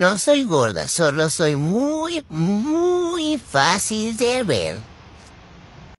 No soy gorda, solo soy muy, muy fácil de ver.